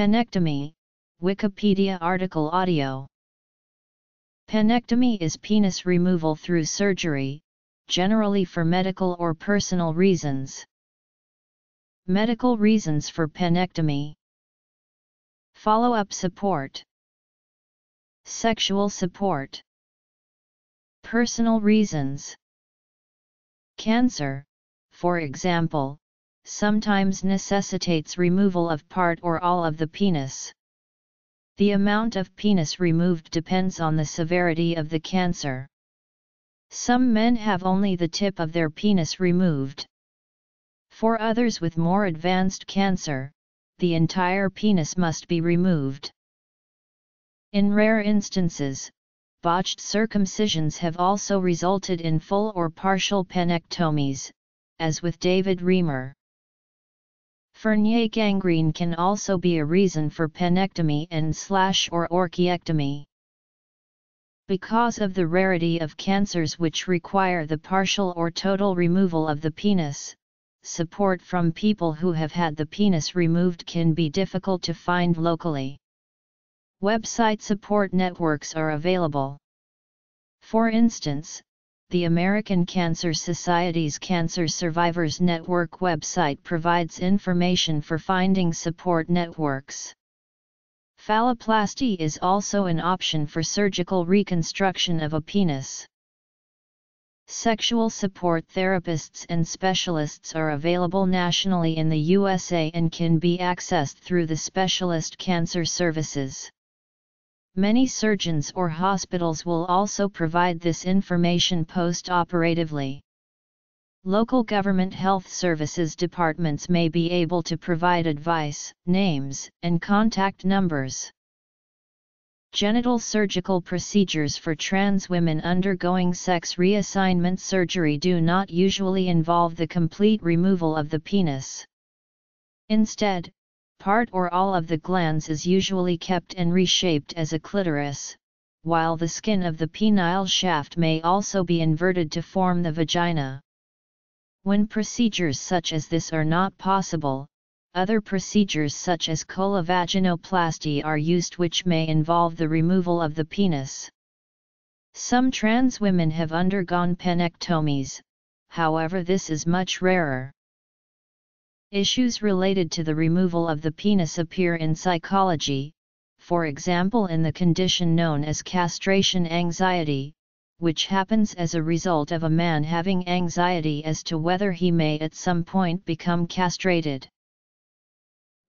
Penectomy, Wikipedia article audio. Penectomy is penis removal through surgery, generally for medical or personal reasons. Medical reasons for penectomy. Follow-up support. Sexual support. Personal reasons. Cancer, for example, sometimes necessitates removal of part or all of the penis. The amount of penis removed depends on the severity of the cancer. Some men have only the tip of their penis removed. For others with more advanced cancer, the entire penis must be removed. In rare instances, botched circumcisions have also resulted in full or partial penectomies, as with David Reimer. Fournier gangrene can also be a reason for penectomy and slash or orchiectomy. Because of the rarity of cancers which require the partial or total removal of the penis, support from people who have had the penis removed can be difficult to find locally. Website support networks are available. For instance, the American Cancer Society's Cancer Survivors Network website provides information for finding support networks. Phalloplasty is also an option for surgical reconstruction of a penis. Sexual support therapists and specialists are available nationally in the USA and can be accessed through the Specialist Cancer Services. Many surgeons or hospitals will also provide this information post-operatively. Local government health services departments may be able to provide advice, names, and contact numbers. Genital surgical procedures for trans women undergoing sex reassignment surgery do not usually involve the complete removal of the penis. Instead, part or all of the glans is usually kept and reshaped as a clitoris, while the skin of the penile shaft may also be inverted to form the vagina. When procedures such as this are not possible, other procedures such as colovaginoplasty are used which may involve the removal of the penis. Some trans women have undergone penectomies, however this is much rarer. Issues related to the removal of the penis appear in psychology, for example in the condition known as castration anxiety, which happens as a result of a man having anxiety as to whether he may at some point become castrated.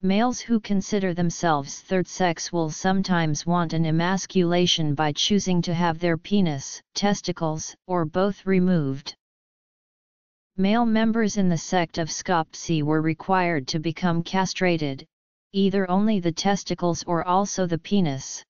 Males who consider themselves third sex will sometimes want an emasculation by choosing to have their penis, testicles, or both removed. Male members in the sect of Skoptsy were required to become castrated, either only the testicles or also the penis.